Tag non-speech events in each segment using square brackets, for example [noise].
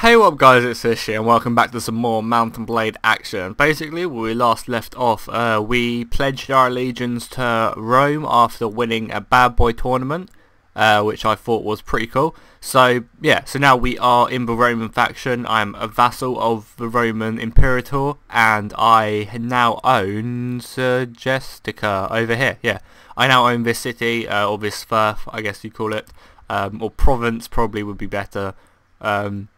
Hey what up guys, it's Ishi and welcome back to some more Mount and Blade action. Basically, where we last left off, uh, we pledged our allegiance to Rome after winning a bad boy tournament, uh, which I thought was pretty cool. So, yeah, so now we are in the Roman faction. I'm a vassal of the Roman Imperator, and I now own Segestica over here, yeah. I now own this city, uh, or this firth, I guess you call it, um, or province probably would be better. Um,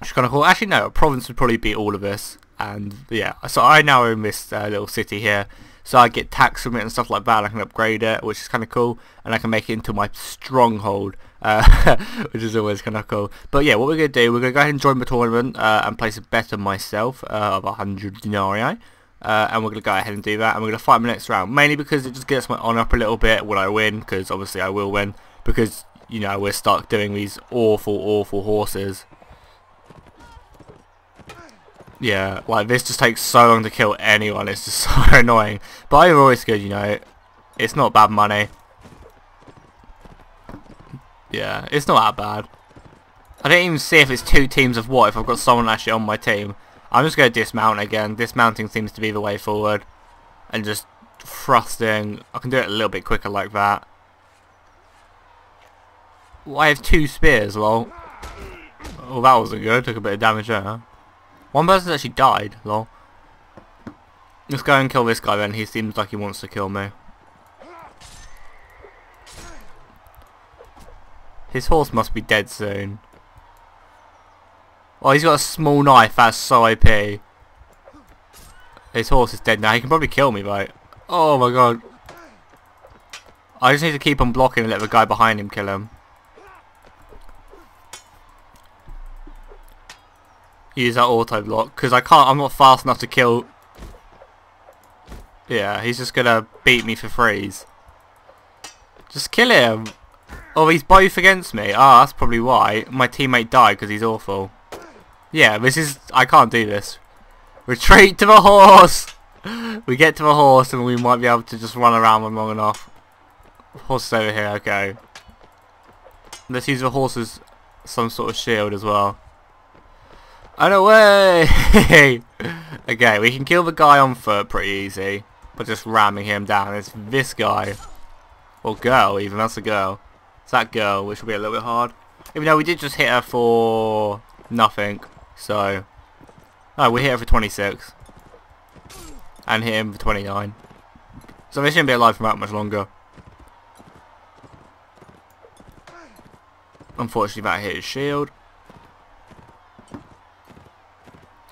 it's kind of cool. Actually, no, province would probably be all of this. And yeah, so I now own this uh, little city here. So I get tax from it and stuff like that. I can upgrade it, which is kind of cool. And I can make it into my stronghold, uh, [laughs] which is always kind of cool. But yeah, what we're going to do, we're going to go ahead and join the tournament uh, and place a bet on myself uh, of 100 denarii. Uh, and we're going to go ahead and do that. And we're going to fight the next round. Mainly because it just gets my honour up a little bit when I win. Because obviously I will win. Because, you know, we're stuck doing these awful, awful horses. Yeah, like this just takes so long to kill anyone, it's just [laughs] so annoying. But I'm always good, you know. It's not bad money. Yeah, it's not that bad. I didn't even see if it's two teams of what if I've got someone actually on my team. I'm just going to dismount again. Dismounting seems to be the way forward. And just thrusting. I can do it a little bit quicker like that. Well, I have two spears, lol. Oh, that wasn't good. Took a bit of damage there. One person actually died, lol. Let's go and kill this guy then. He seems like he wants to kill me. His horse must be dead soon. Oh, he's got a small knife. That's so OP. His horse is dead now. He can probably kill me, right? Oh my god. I just need to keep on blocking and let the guy behind him kill him. Use that auto block because I can't. I'm not fast enough to kill. Yeah, he's just gonna beat me for freeze. Just kill him. Oh, he's both against me. Ah, oh, that's probably why my teammate died because he's awful. Yeah, this is. I can't do this. Retreat to the horse. [laughs] we get to the horse and we might be able to just run around them long enough. Horse over here. Okay. Let's use the horse as some sort of shield as well. Oh, and away! [laughs] okay, we can kill the guy on foot pretty easy. By just ramming him down. It's this guy. Or girl even, that's a girl. It's that girl, which will be a little bit hard. Even though we did just hit her for nothing. So, no, we hit her for 26. And hit him for 29. So they shouldn't be alive for that much longer. Unfortunately that hit his shield.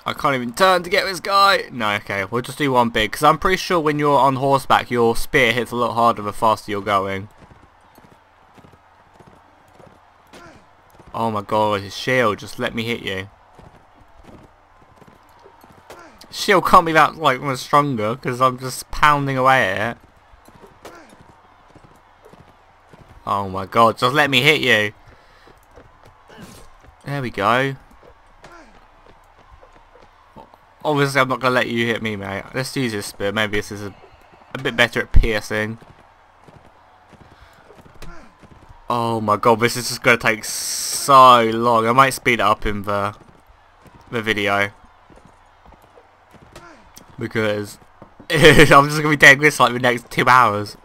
I can't even turn to get this guy. No, okay, we'll just do one big. Because I'm pretty sure when you're on horseback, your spear hits a lot harder the faster you're going. Oh my god, his shield, just let me hit you. Shield can't be that like much stronger because I'm just pounding away at it. Oh my god, just let me hit you. There we go. Obviously, I'm not going to let you hit me, mate. Let's use this spear. Maybe this is a, a bit better at piercing. Oh my god, this is just going to take so long. I might speed it up in the, the video. Because [laughs] I'm just going to be doing this like the next two hours.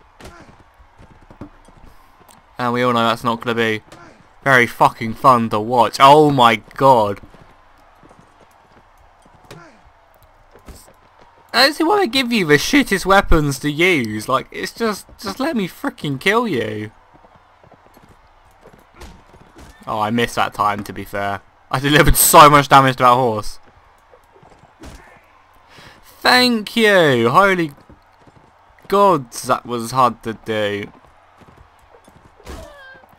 And we all know that's not going to be very fucking fun to watch. Oh my god. I don't see why they give you the shittest weapons to use. Like, it's just, just let me freaking kill you. Oh, I missed that time, to be fair. I delivered so much damage to that horse. Thank you! Holy gods, that was hard to do.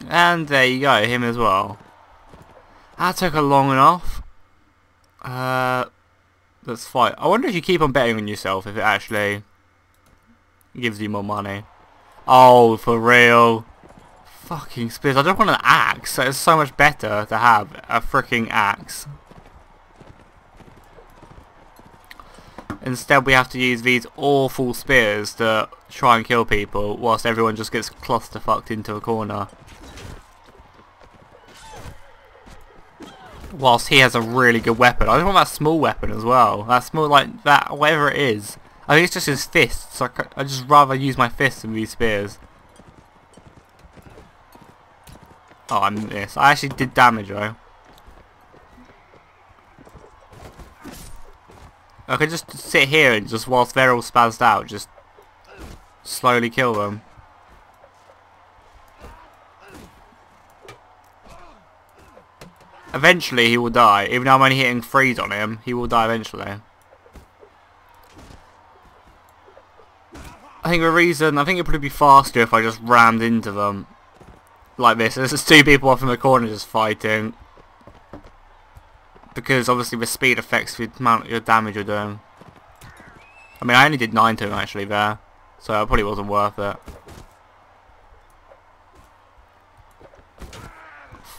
And there you go, him as well. That took a long enough. Uh, Let's fight. I wonder if you keep on betting on yourself if it actually gives you more money. Oh, for real. Fucking spears. I just want an axe. It's so much better to have a freaking axe. Instead we have to use these awful spears to try and kill people whilst everyone just gets clusterfucked into a corner. Whilst he has a really good weapon. I just want that small weapon as well. That small, like, that, whatever it is. I think it's just his fists. I, I just rather use my fists than these spears. Oh, I missed. I actually did damage though. I could just sit here and just whilst they're all spazzed out, just slowly kill them. Eventually he will die. Even though I'm only hitting freeze on him, he will die eventually. I think the reason, I think it'd probably be faster if I just rammed into them. Like this. [laughs] There's just two people off in the corner just fighting. Because obviously the speed affects the amount of damage you're doing. I mean, I only did 9 to him actually there. So it probably wasn't worth it.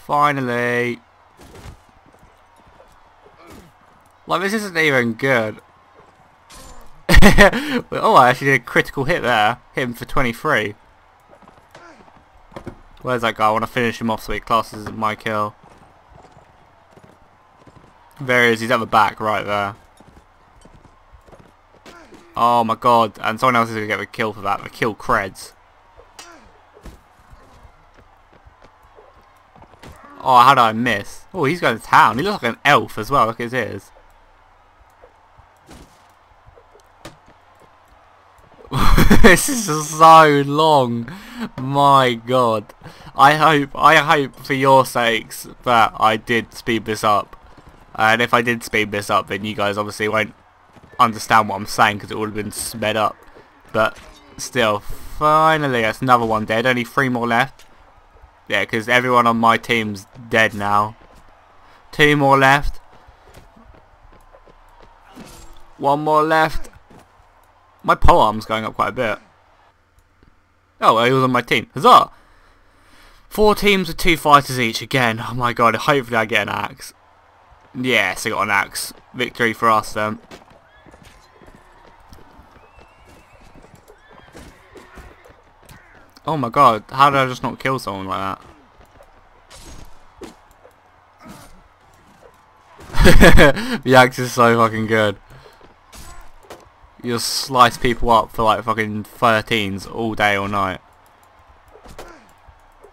Finally. Like, this isn't even good. [laughs] oh, I actually did a critical hit there. Hit him for 23. Where's that guy? I want to finish him off so he classes as my kill. There he is. He's at the back right there. Oh my god. And someone else is going to get the kill for that. The kill creds. Oh, how did I miss? Oh, he's going to town. He looks like an elf as well. Look at his ears. [laughs] this is so long. My god. I hope I hope for your sakes that I did speed this up. And if I did speed this up then you guys obviously won't understand what I'm saying because it would have been sped up. But still, finally that's another one dead. Only three more left. Yeah, because everyone on my team's dead now. Two more left. One more left. My polearm's going up quite a bit. Oh, he was on my team. Huzzah! Four teams with two fighters each again. Oh my god, hopefully I get an axe. Yes, I got an axe. Victory for us then. Oh my god, how did I just not kill someone like that? [laughs] the axe is so fucking good. You'll slice people up for like fucking 13s all day all night.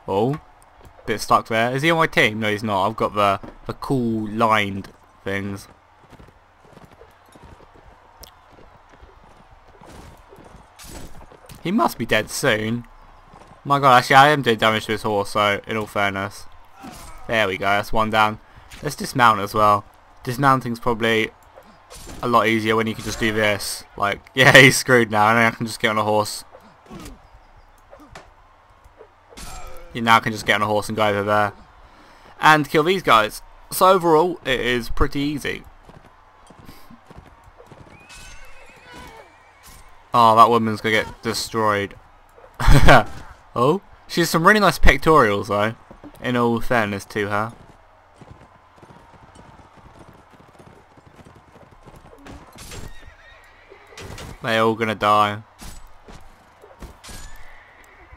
Oh. Bit stuck there. Is he on my team? No, he's not. I've got the, the cool lined things. He must be dead soon. My god, actually I am doing damage to his horse, so in all fairness. There we go, that's one down. Let's dismount as well. Dismounting's probably a lot easier when you can just do this. Like, [laughs] yeah, he's screwed now, and I can just get on a horse. You now can just get on a horse and go over there. And kill these guys. So overall, it is pretty easy. Oh, that woman's gonna get destroyed. [laughs] oh, she has some really nice pectorials though, in all fairness to her. They're all gonna die.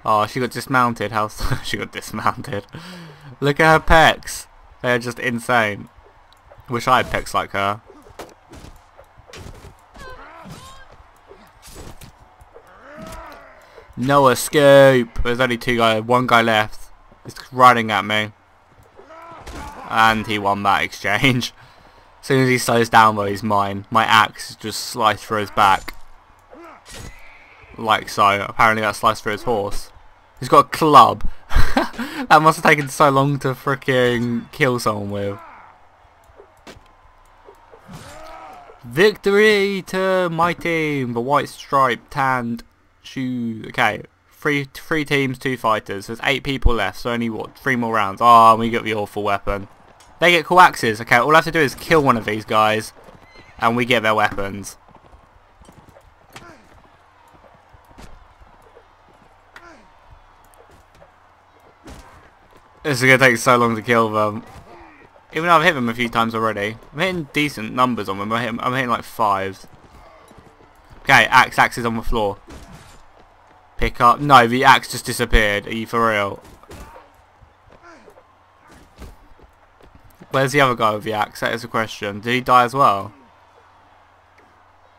Oh, she got dismounted. How [laughs] she got dismounted? Look at her pecs. They're just insane. Wish I had pecs like her. No escape. There's only two guys. One guy left. He's running at me. And he won that exchange. [laughs] As soon as he slows down though, he's mine. My axe just sliced through his back. Like so. Apparently that sliced through his horse. He's got a club. [laughs] that must have taken so long to freaking kill someone with. Victory to my team, the white stripe tanned shoes. Okay, three three teams, two fighters. There's eight people left, so only what three more rounds. Oh, we get the awful weapon. They get cool axes. Okay, all I have to do is kill one of these guys, and we get their weapons. This is going to take so long to kill them. Um, even though I've hit them a few times already. I'm hitting decent numbers on them. I'm hitting, I'm hitting like fives. Okay, axe, axe is on the floor. Pick up. No, the axe just disappeared. Are you for real? Where's the other guy with the axe? That is a question. Did he die as well?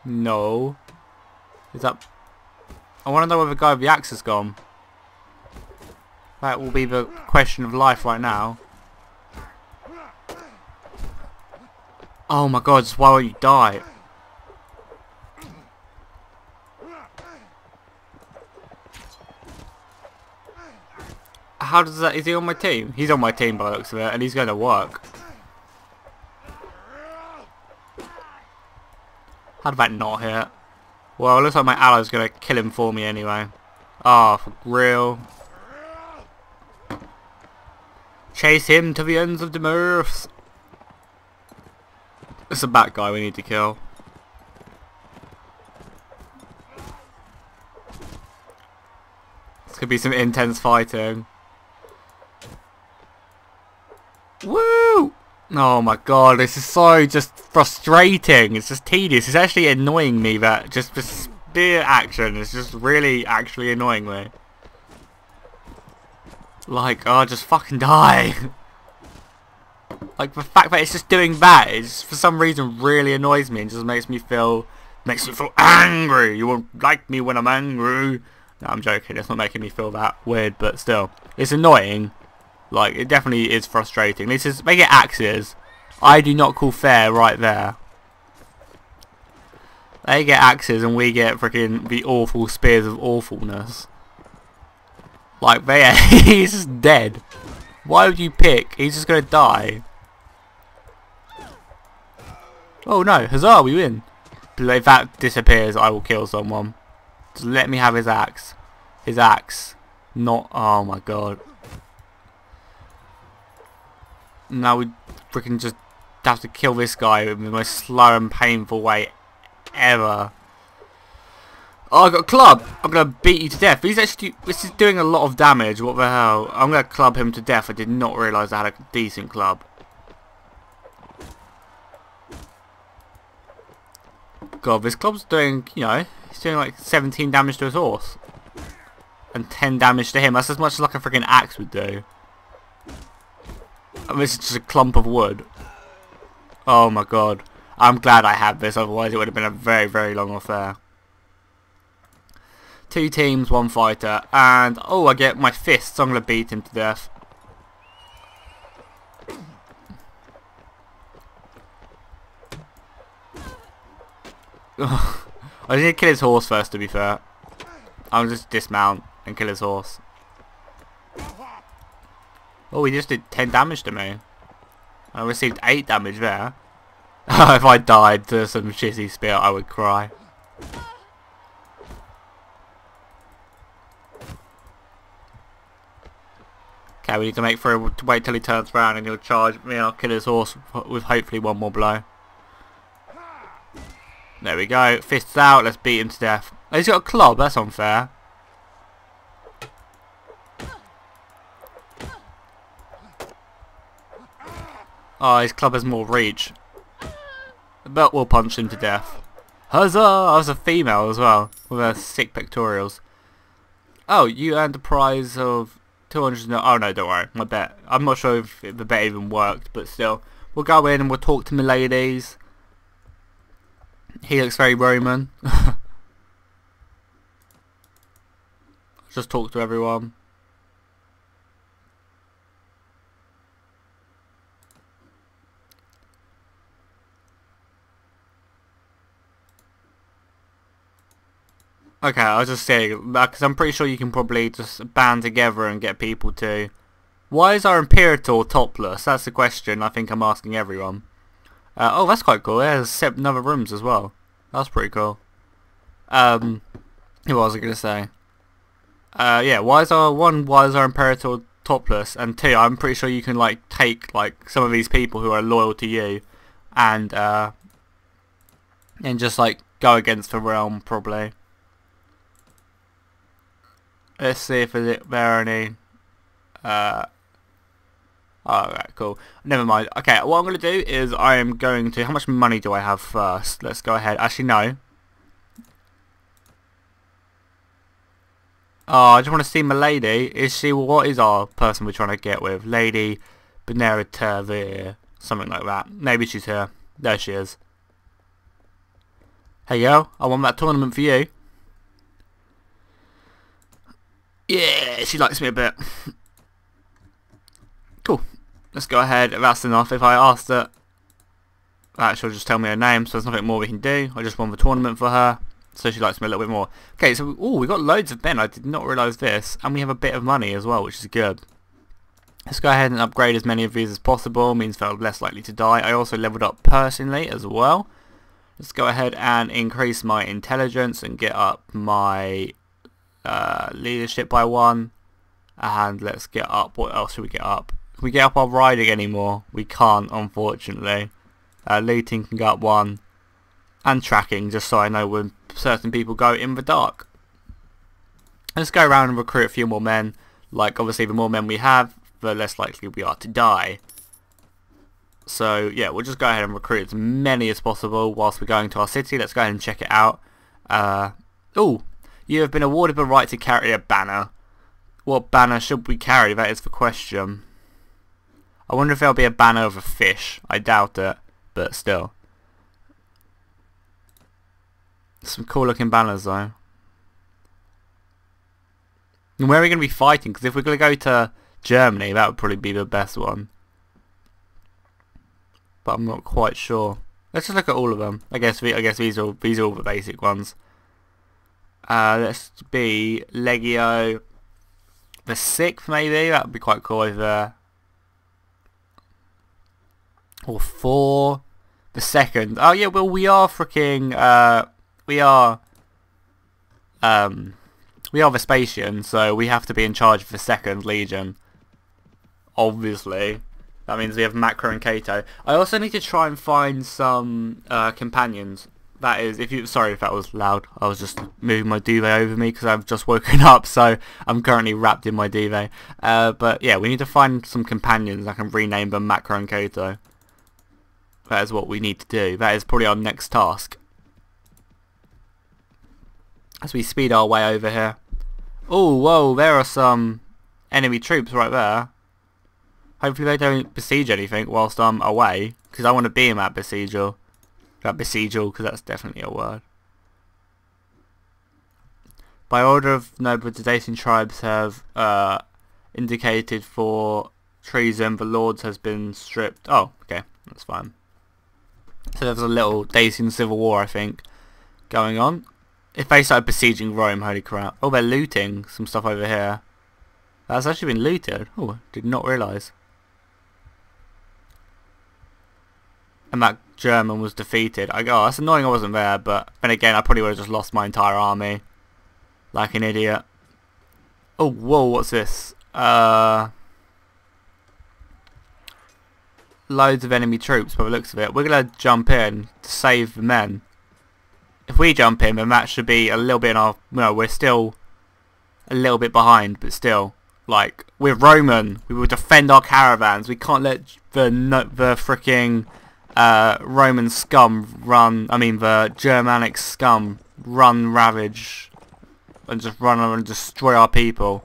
No. Is that... I want to know where the guy with the axe has gone. That will be the question of life right now. Oh my god, why won't you die? How does that... Is he on my team? He's on my team by the looks of it, and he's going to work. How did that not hit? Well, it looks like my ally's going to kill him for me anyway. Ah, oh, for real. Chase him to the ends of the earth. It's a bat guy we need to kill. This could be some intense fighting. Woo! Oh my god, this is so just frustrating. It's just tedious. It's actually annoying me that just the spear action is just really actually annoying me. Like, oh, just fucking die. like, the fact that it's just doing that, it for some reason, really annoys me and just makes me feel, makes me feel angry. You won't like me when I'm angry. No, I'm joking. It's not making me feel that weird, but still. It's annoying. Like, it definitely is frustrating. This is, they get axes. I do not call fair right there. They get axes and we get freaking the awful spears of awfulness. Like, they [laughs] he's just dead. Why would you pick? He's just gonna die. Oh no, huzzah, we win. If that disappears, I will kill someone. Just let me have his axe. His axe. Not, oh my god. Now we freaking just have to kill this guy in the most slow and painful way ever. Oh, I got a club. I'm going to beat you to death. He's actually, this is doing a lot of damage. What the hell? I'm going to club him to death. I did not realise I had a decent club. God, this club's doing, you know, he's doing like 17 damage to his horse. And 10 damage to him. That's as much as like a freaking axe would do. And this is just a clump of wood. Oh my god. I'm glad I have this, otherwise it would have been a very, very long affair. Two teams, one fighter, and oh, I get my fists. I'm going to beat him to death. [laughs] I need to kill his horse first, to be fair. I'll just dismount and kill his horse. Oh, he just did 10 damage to me. I received 8 damage there. [laughs] if I died to some shitty spear, I would cry. Okay, we need to make sure for wait till he turns around and he'll charge me I'll kill his horse with hopefully one more blow. There we go. Fists out. Let's beat him to death. Oh, he's got a club. That's unfair. Oh, his club has more reach. But we'll punch him to death. Huzzah! I was a female as well, with her sick pectorials. Oh, you earned a prize of 200... No, oh no, don't worry. My bet. I'm not sure if the bet even worked, but still. We'll go in and we'll talk to my ladies. He looks very Roman. [laughs] Just talk to everyone. Okay, I was just saying, because I'm pretty sure you can probably just band together and get people to... Why is our Imperator topless? That's the question I think I'm asking everyone. Uh, oh, that's quite cool. There's seven other rooms as well. That's pretty cool. Um, what was I going to say? Uh, yeah, why is our, one, why is our Imperator topless? And two, I'm pretty sure you can, like, take, like, some of these people who are loyal to you and, uh, and just, like, go against the realm, probably. Let's see if there any. Uh, Alright, cool. Never mind. Okay, what I'm going to do is I am going to... How much money do I have first? Let's go ahead. Actually, no. Oh, I just want to see my lady. Is she... What is our person we're trying to get with? Lady Benerita Something like that. Maybe she's here. There she is. Hey yo, I won that tournament for you. Yeah, she likes me a bit. cool. Let's go ahead. That's enough. If I asked her, that she'll just tell me her name, so there's nothing more we can do. I just won the tournament for her, so she likes me a little bit more. Okay, so, oh, we got loads of men. I did not realise this. And we have a bit of money as well, which is good. Let's go ahead and upgrade as many of these as possible, means they're less likely to die. I also leveled up personally as well. Let's go ahead and increase my intelligence and get up my uh, leadership by one. And let's get up, what else should we get up? Can we get up our riding anymore? We can't, unfortunately. Uh, can go up one. And tracking, just so I know when certain people go in the dark. Let's go around and recruit a few more men. Like, obviously, the more men we have, the less likely we are to die. So yeah, we'll just go ahead and recruit as many as possible whilst we're going to our city. Let's go ahead and check it out. Uh, oh, you have been awarded the right to carry a banner. What banner should we carry? That is the question. I wonder if there'll be a banner of a fish. I doubt it, but still. Some cool looking banners though. And where are we going to be fighting? Because if we're going to go to Germany, that would probably be the best one. But I'm not quite sure. Let's just look at all of them. I guess we, I guess these are these are all the basic ones. Uh, let's be Legio the sixth maybe. That would be quite cool either. Or four. The second. Oh yeah, well we are freaking uh we are um we are Vespasian, so we have to be in charge of the second legion obviously. That means we have Macro and Cato. I also need to try and find some uh, companions. That is, if you sorry if that was loud. I was just moving my duvet over me because I've just woken [laughs] up, so I'm currently wrapped in my duvet. Uh, but yeah, we need to find some companions. I can rename them Macro and Cato. That is what we need to do. That is probably our next task. As we speed our way over here. Oh, whoa, there are some enemy troops right there. Hopefully they don't besiege anything whilst I'm away, because I want to be in that besiegel. That besiegel, because that's definitely a word. By order of noble the Dacian tribes have uh, indicated for treason, the lords has been stripped. Oh, okay, that's fine. So there's a little Dacian civil war, I think, going on. If they start besieging Rome, holy crap. Oh, they're looting some stuff over here. That's actually been looted. Oh, did not realise. And that German was defeated. I go, oh, that's annoying I wasn't there, but then again, I probably would have just lost my entire army. Like an idiot. Oh, whoa, what's this? Uh, loads of enemy troops by the looks of it. We're going to jump in to save the men. If we jump in, then that should be a little bit in our... No, we're still a little bit behind, but still. Like, we're Roman. We will defend our caravans. We can't let the, the freaking uh, Roman scum run, I mean the Germanic scum run ravage and just run and destroy our people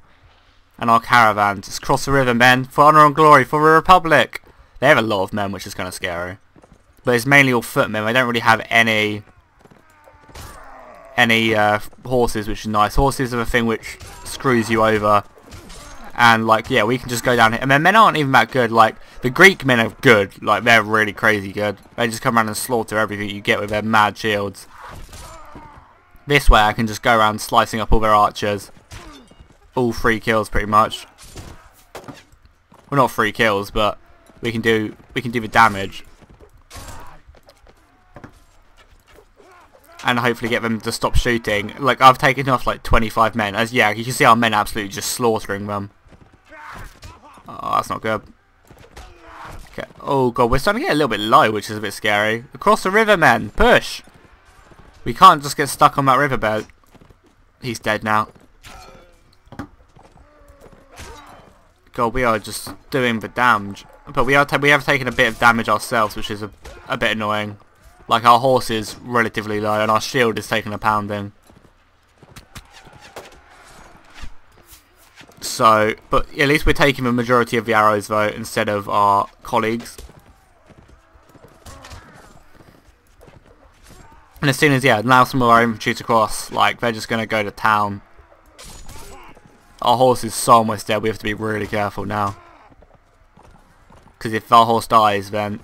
and our caravans. Just cross the river, men, for honour and glory, for the Republic. They have a lot of men, which is kind of scary. But it's mainly all footmen. They don't really have any any uh, horses, which is nice. Horses are the thing which screws you over. And, like, yeah, we can just go down here. And then men aren't even that good. Like, the Greek men are good. Like, they're really crazy good. They just come around and slaughter everything you get with their mad shields. This way I can just go around slicing up all their archers. All free kills pretty much. Well not free kills, but we can do we can do the damage. And hopefully get them to stop shooting. Like I've taken off like 25 men. As yeah, you can see our men absolutely just slaughtering them. Oh, that's not good. Okay. Oh god, we're starting to get a little bit low, which is a bit scary. Across the river, men! Push! We can't just get stuck on that riverbed. He's dead now. God, we are just doing the damage. But we are we have taken a bit of damage ourselves, which is a, a bit annoying. Like, our horse is relatively low, and our shield is taking a pounding. So, but at least we're taking the majority of the arrows though, instead of our colleagues. And as soon as, yeah, now some of our infantry to cross, like, they're just going to go to town. Our horse is so almost dead, we have to be really careful now. Because if our horse dies, then...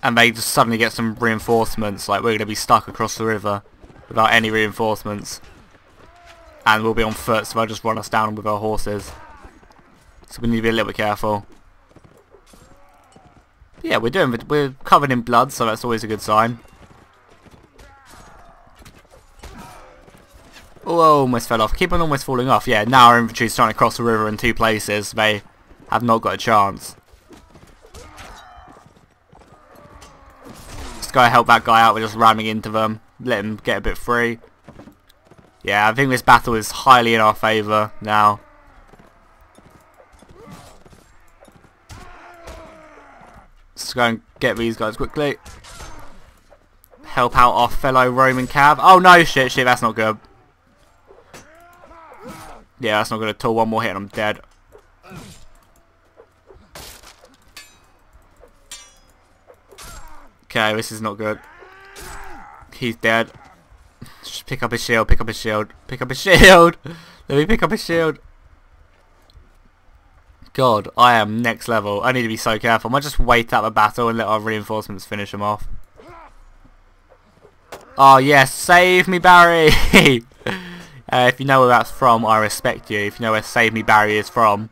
And they just suddenly get some reinforcements, like, we're going to be stuck across the river without any reinforcements. And we'll be on foot, so they'll just run us down with our horses. So we need to be a little bit careful. Yeah, we're doing, we're covered in blood, so that's always a good sign. Oh, almost fell off. Keep on almost falling off. Yeah, now our infantry is trying to cross the river in two places. They have not got a chance. Let's go help that guy out. We're just ramming into them. Let him get a bit free. Yeah, I think this battle is highly in our favour now. Let's go and get these guys quickly. Help out our fellow Roman cav. Oh no, shit, shit, that's not good. Yeah, that's not good at all. One more hit and I'm dead. Okay, this is not good. He's dead. Pick up his shield, pick up his shield, pick up his shield! [laughs] Let me pick up his shield. God, I am next level. I need to be so careful. I might just wait out the battle and let our reinforcements finish him off. Oh yes, save me Barry! [laughs] Uh, if you know where that's from, I respect you. If you know where Save Me Barry is from.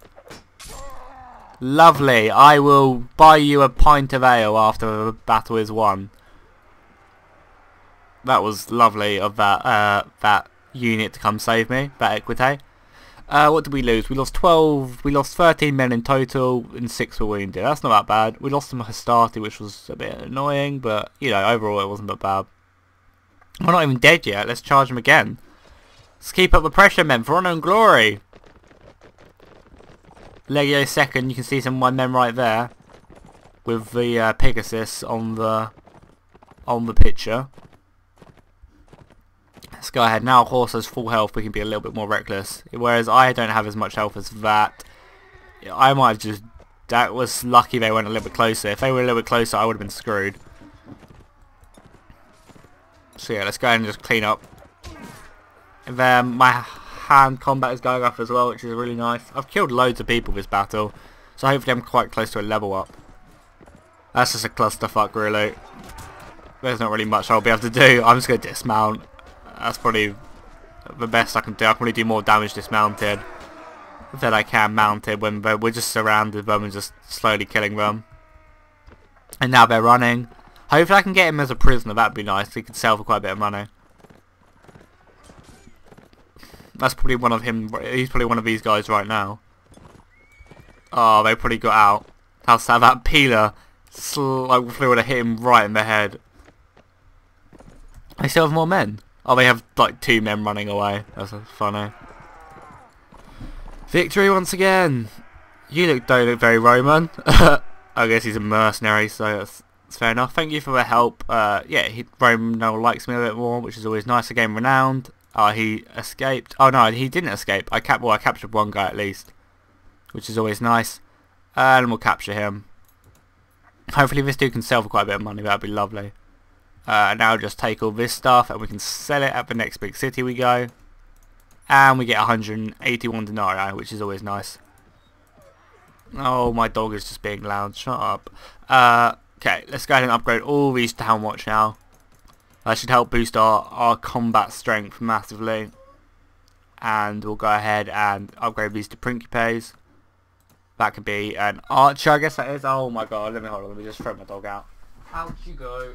Lovely. I will buy you a pint of ale after the battle is won. That was lovely of that uh, that unit to come save me, that equites. Uh, what did we lose? We lost 12, we lost 13 men in total and 6 were wounded. That's not that bad. We lost some Hastati which was a bit annoying, but, you know, overall it wasn't that bad. We're not even dead yet. Let's charge them again. Let's keep up the pressure, men, for honour and glory. Legio second, you can see some of my men right there. With the uh, Pegasus on the on the picture. Let's go ahead. Now horse has full health, we can be a little bit more reckless. Whereas I don't have as much health as that. I might have just... That was lucky they went a little bit closer. If they were a little bit closer, I would have been screwed. So yeah, let's go ahead and just clean up and then my hand combat is going up as well, which is really nice. I've killed loads of people this battle, so hopefully I'm quite close to a level up. That's just a clusterfuck really. There's not really much I'll be able to do. I'm just going to dismount. That's probably the best I can do. I can probably do more damage dismounted than I can mounted when we're just surrounded them and just slowly killing them. And now they're running. Hopefully I can get him as a prisoner, that'd be nice. He could sell for quite a bit of money. That's probably one of him. He's probably one of these guys right now. Oh, they probably got out. How sad that peeler like would have hit him right in the head. They still have more men. Oh, they have like two men running away. That's funny. Victory once again. You look don't look very Roman. [laughs] I guess he's a mercenary, so that's, that's fair enough. Thank you for the help. Uh, yeah, he, Roman now likes me a bit more, which is always nice. Again, renowned. Oh, he escaped. Oh no, he didn't escape. I cap well, I captured one guy at least, which is always nice. And we'll capture him. Hopefully this dude can sell for quite a bit of money. That'd be lovely. Uh, now just take all this stuff and we can sell it at the next big city we go. And we get 181 denarii, which is always nice. Oh, my dog is just being loud. Shut up. Uh, okay, let's go ahead and upgrade all these town watch now. That should help boost our, our combat strength massively. And we'll go ahead and upgrade these to Principes. That could be an archer, I guess that is. Oh my god, let me hold on, let me just throw my dog out. Out you go.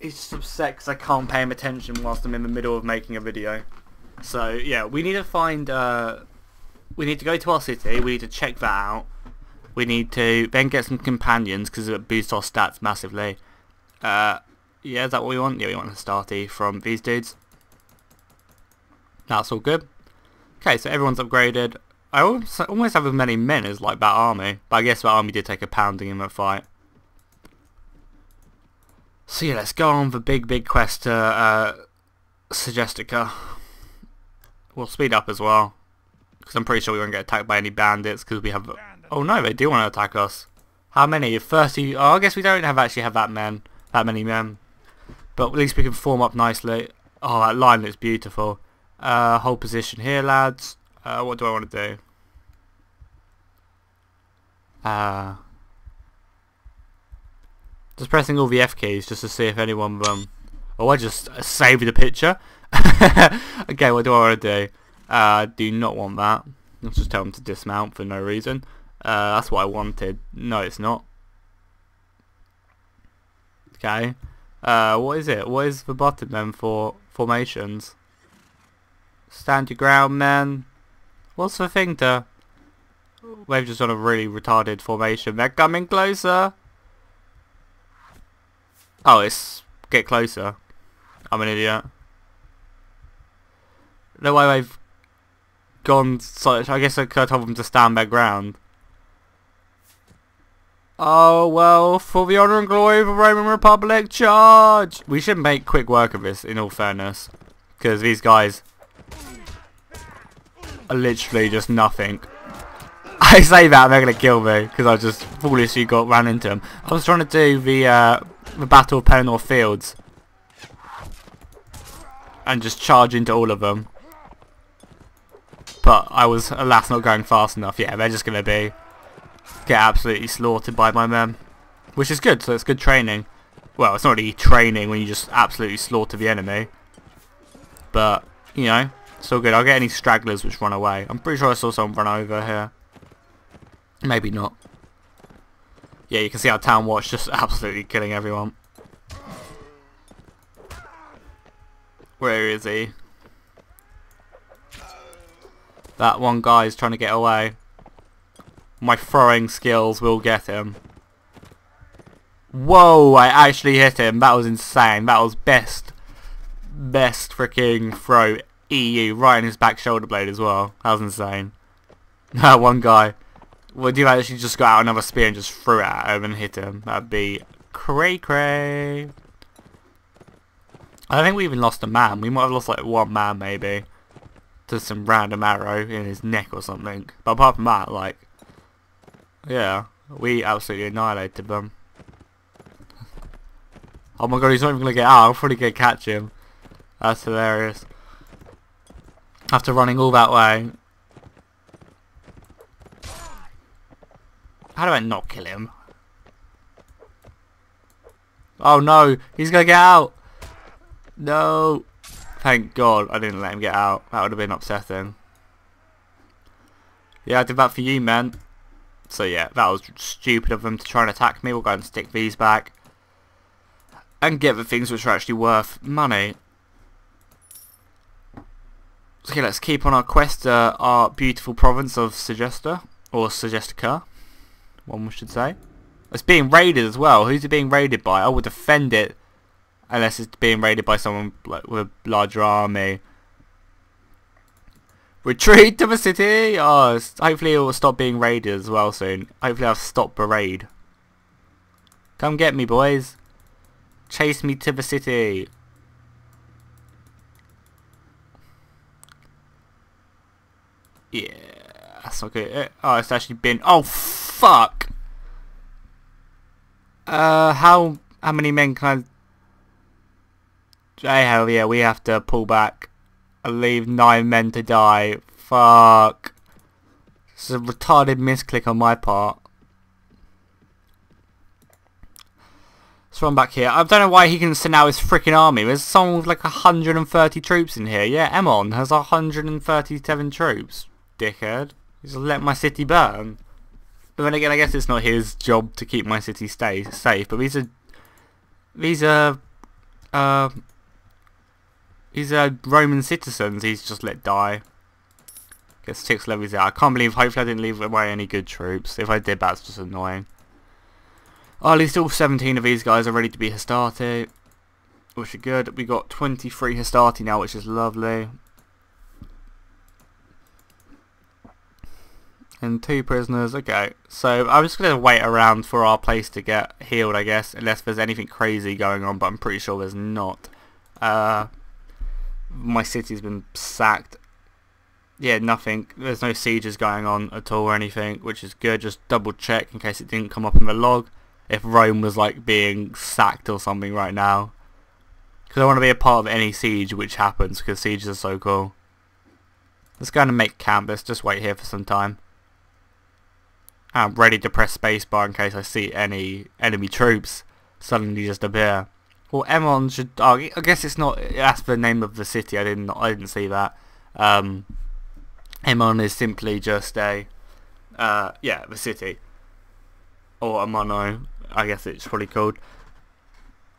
Just upset because I can't pay him attention whilst I'm in the middle of making a video. So yeah, we need to find, uh, we need to go to our city, we need to check that out we need to then get some companions because it boosts our stats massively. Uh, yeah, is that what we want? Yeah, we want a starty from these dudes. That's all good. Okay, so everyone's upgraded. I almost have as many men as like that army, but I guess that army did take a pounding in that fight. So yeah, let's go on the big, big quest to uh, Segestica. We'll speed up as well, because I'm pretty sure we won't get attacked by any bandits, because we have Oh no, they do want to attack us. How many? 30... Oh, I guess we don't have actually have that men. That many men. But at least we can form up nicely. Oh, that line looks beautiful. Uh, hold position here, lads. Uh, what do I want to do? Uh, just pressing all the F keys just to see if anyone... Um, oh, I just saved the picture. [laughs] okay, what do I want to do? Uh, do not want that. Let's just tell them to dismount for no reason. Uh, that's what I wanted. No, it's not. Okay. Uh, what is it? What is the button then for formations? Stand your ground, man. What's the thing to... They've just done a really retarded formation. They're coming closer. Oh, it's get closer. I'm an idiot. No way they've gone such... I guess I could have told them to stand their ground. Oh, well, for the honour and glory of the Roman Republic, charge! We should make quick work of this, in all fairness. Because these guys are literally just nothing. [laughs] I say that they're going to kill me, because I just foolishly got ran into them. I was trying to do the, uh, the Battle of Pelennor Fields. And just charge into all of them. But I was, alas, not going fast enough. Yeah, they're just going to be get absolutely slaughtered by my men. Which is good, so it's good training. Well, it's not really training when you just absolutely slaughter the enemy. But, you know, still good. I'll get any stragglers which run away. I'm pretty sure I saw someone run over here. Maybe not. Yeah, you can see our town watch just [laughs] absolutely killing everyone. Where is he? That one guy is trying to get away. My throwing skills will get him. Whoa, I actually hit him. That was insane. That was best, best freaking throw EU right in his back shoulder blade as well. That was insane. [laughs] That one guy. Would you actually just got out another spear and just threw it at him and hit him? That'd be cray cray. I think we even lost a man. We might have lost like one man maybe. To some random arrow in his neck or something. But apart from that, like, yeah, we absolutely annihilated them. Oh my god, he's not even going to get out. I'm probably going to catch him. That's hilarious. After running all that way. How do I not kill him? Oh no, he's to get out. No. Thank god I didn't let him get out. That would have been upsetting. Yeah, I did that for you, man. So yeah, that was stupid of them to try and attack me. We'll go and stick these back. And get the things which are actually worth money. Okay, let's keep on our quest uh, our beautiful province of Segesta. Or Segestica, one should say. It's being raided as well. Who's it being raided by? I will defend it unless it's being raided by someone with a larger army. Retreat to the city! Oh, hopefully it will stop being raided as well soon. Hopefully I'll stop the raid. Come get me, boys. Chase me to the city. Yeah, that's oh, it's actually been... Oh, fuck! Uh, how how many men can I... Hey, hell yeah, we have to pull back and leave nine men to die. Fuck. It's a retarded misclick on my part. Let's run back here. I don't know why he can send out his freaking army. There's someone with like 130 troops in here. Yeah, Emon has 137 troops. Dickhead. He's let my city burn. But then again, I guess it's not his job to keep my city stay safe. But these are these are uh, these are Roman citizens he's just let die. Gets six levies out. I can't believe, hopefully I didn't leave away any good troops. If I did, that's just annoying. Oh, at least all 17 of these guys are ready to be Hastati. Which are good. We got 23 Hastati now, which is lovely. And two prisoners. Okay, so I'm just going to wait around for our place to get healed, I guess. Unless there's anything crazy going on, but I'm pretty sure there's not. Uh, my city's been sacked. yeah, nothing. There's no sieges going on at all or anything, which is good. Just double check in case it didn't come up in the log. If Rome was like being sacked or something right now. Because I want to be a part of any siege which happens, because sieges are so cool. Let's go and make camp. Let's just wait here for some time. I'm ready to press spacebar in case I see any enemy troops suddenly just appear. Well, Emon should. Oh, I guess it's not. That's the name of the city. I didn't. I didn't see that. Um, Emon is simply just a. Uh, yeah, the city. Or a. I guess it's probably called.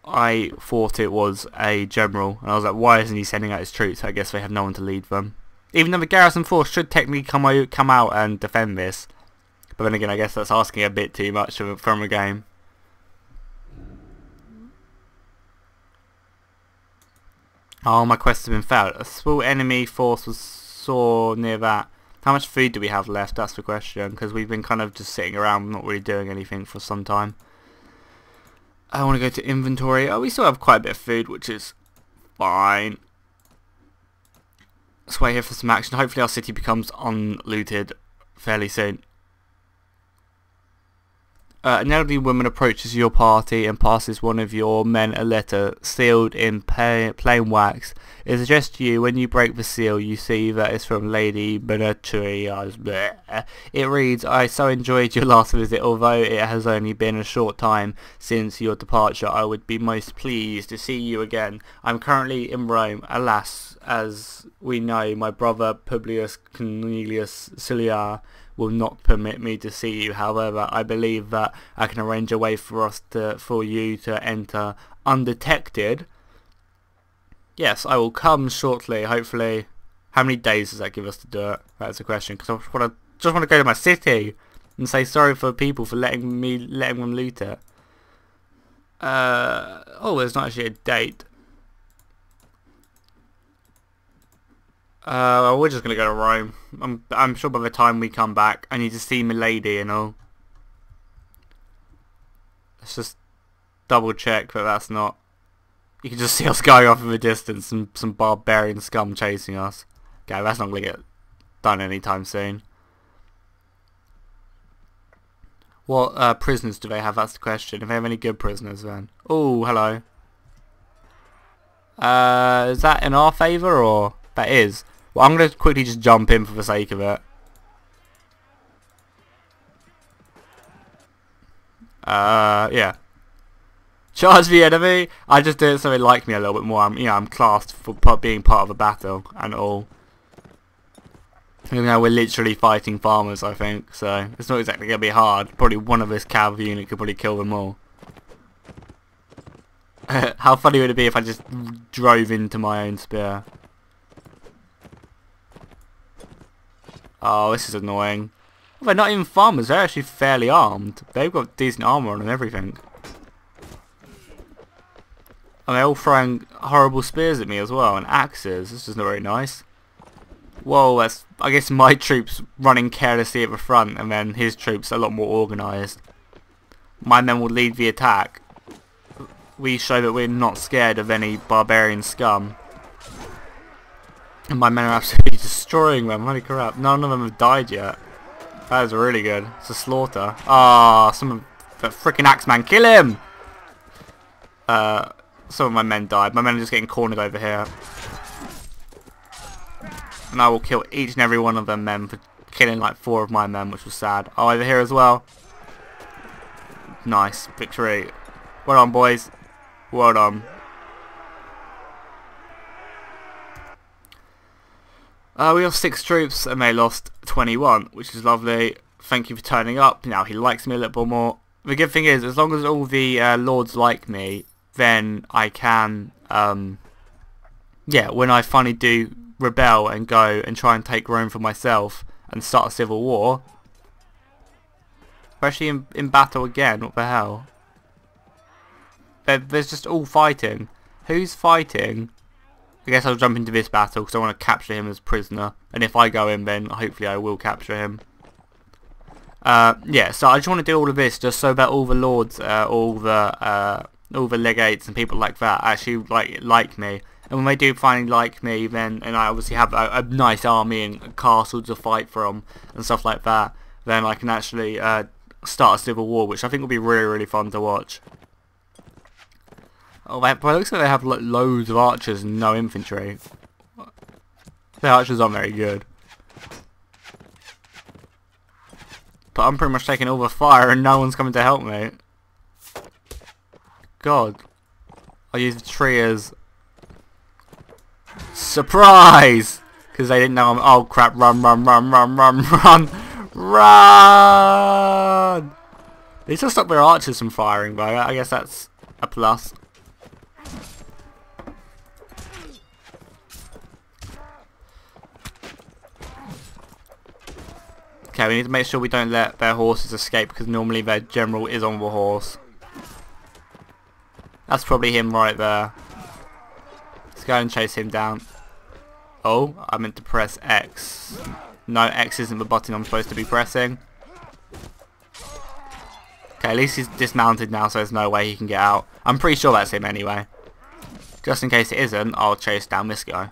I thought it was a general, and I was like, why isn't he sending out his troops? I guess they have no one to lead them. Even though the garrison force should technically come out, come out and defend this. But then again, I guess that's asking a bit too much from a game. Oh, my quest has been failed. A small enemy force was saw near that. How much food do we have left? That's the question. Because we've been kind of just sitting around, not really doing anything for some time. I want to go to inventory. Oh, we still have quite a bit of food, which is fine. Let's wait here for some action. Hopefully our city becomes unlooted fairly soon. Uh, an elderly woman approaches your party and passes one of your men a letter sealed in plain wax. It suggests to you when you break the seal you see that it's from Lady Benatrias. It reads, I so enjoyed your last visit although it has only been a short time since your departure I would be most pleased to see you again. I'm currently in Rome. Alas, as we know, my brother Publius Cornelius Cilia will not permit me to see you. However, I believe that I can arrange a way for us to, for you to enter undetected. Yes, I will come shortly, hopefully. How many days does that give us to do it? That's a question, because I just want to just want to go to my city and say sorry for people for letting me letting them loot it. Uh, oh, there's not actually a date. Uh, we're just gonna go to Rome. I'm I'm sure by the time we come back, I need to see Milady and all. Let's just double check that that's not. You can just see us [laughs] going off in the distance and some barbarian scum chasing us. Okay, that's not gonna get done anytime soon. What uh, prisoners do they have? That's the question. If they have any good prisoners, then. Oh, hello. Uh, is that in our favour or that is? Well, I'm going to quickly just jump in for the sake of it. Uh, yeah. Charge the enemy. I just did it so they like me a little bit more. I'm, you know, I'm classed for being part of a battle and all. Even though we're literally fighting farmers, I think, so it's not exactly going to be hard. Probably one of this cavalry unit could probably kill them all. [laughs] How funny would it be if I just drove into my own spear? Oh, this is annoying. Well, they're not even farmers, they're actually fairly armed. They've got decent armor on and everything. And they're all throwing horrible spears at me as well, and axes. This is not very nice. Whoa, that's, I guess my troops running carelessly at the front, and then his troops a lot more organised. My men will lead the attack. We show that we're not scared of any barbarian scum. And my men are absolutely destroying them, holy crap. None of them have died yet. That is really good. It's a slaughter. Ah, some of the freaking Axeman, kill him! Uh, some of my men died. My men are just getting cornered over here. And I will kill each and every one of them men for killing like four of my men, which was sad. Oh, over here as well. Nice. Victory. Well done, boys. Well done. Uh, we have six troops and they lost 21, which is lovely. Thank you for turning up. Now he likes me a little bit more. The good thing is, as long as all the uh, lords like me, then I can, um, yeah, when I finally do rebel and go and try and take Rome for myself and start a civil war, especially in, in battle again, what the hell? There's just all fighting. Who's fighting? I guess I'll jump into this battle because I want to capture him as prisoner. And if I go in then hopefully I will capture him. Uh, yeah, so I just want to do all of this just so that all the lords, uh, all the uh, all the legates and people like that actually like like me And when they do finally like me, then and I obviously have a, a nice army and castle to fight from and stuff like that, then I can actually uh, start a civil war, which I think will be really really fun to watch. Oh, but it looks like they have like, loads of archers and no infantry. The archers aren't very good. But I'm pretty much taking all the fire and no one's coming to help me. God. I used the tree as... Surprise! Because they didn't know I'm... Oh crap, run, run, run, run, run, [laughs] run! Run! They just stopped their archers from firing, but I guess that's a plus. Okay, we need to make sure we don't let their horses escape because normally their general is on the horse. That's probably him right there. Let's go and chase him down. Oh, I meant to press X. No, X isn't the button I'm supposed to be pressing. Okay, at least he's dismounted now so there's no way he can get out. I'm pretty sure that's him anyway. Just in case it isn't, I'll chase down this guy.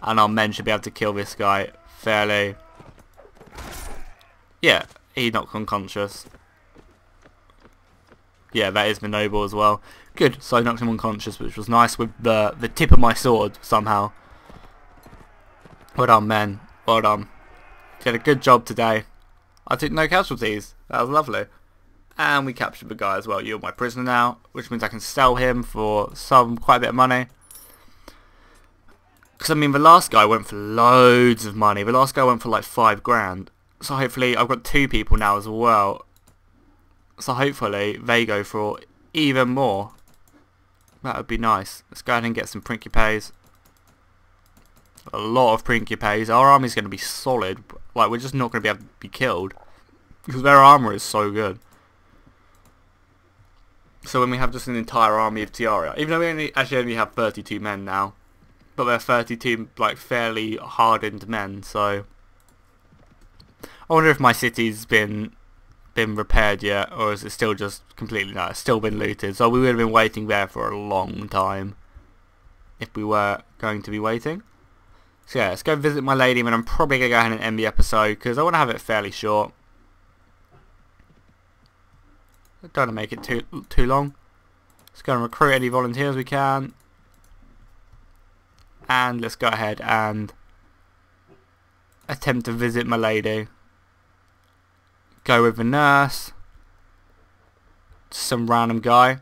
And our men should be able to kill this guy fairly yeah, he knocked unconscious. Yeah, that is the noble as well. Good, so I knocked him unconscious, which was nice with the, the tip of my sword, somehow. Well done, men. Well done. Did a good job today. I took no casualties. That was lovely. And we captured the guy as well. You're my prisoner now, which means I can sell him for some, quite a bit of money. Because, I mean, the last guy went for loads of money. The last guy went for like five grand. So hopefully I've got two people now as well. So hopefully they go for even more. That would be nice. Let's go ahead and get some Principes. A lot of Principes. Our army's going to be solid. Like, we're just not going to be able to be killed. Because their armor is so good. So when we have just an entire army of Tiara, even though we only actually only have 32 men now, but they're 32 like fairly hardened men, so I wonder if my city's been been repaired yet, or is it still just completely? It's still been looted. So we would have been waiting there for a long time if we were going to be waiting. So yeah, let's go visit my lady, and I'm probably gonna go ahead and end the episode because I want to have it fairly short. I don't want to make it too too long. Let's go and recruit any volunteers we can, and let's go ahead and attempt to visit my lady go with a nurse, some random guy.